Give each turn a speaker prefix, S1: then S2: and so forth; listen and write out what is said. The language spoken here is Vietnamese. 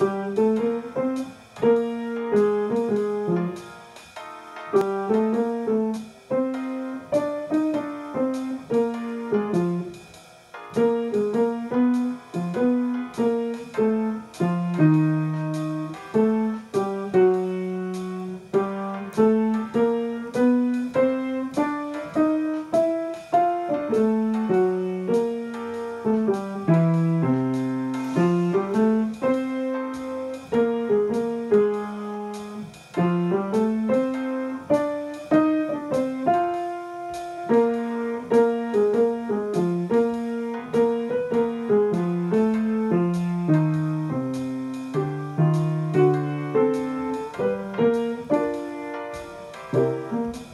S1: thank mm -hmm. you Música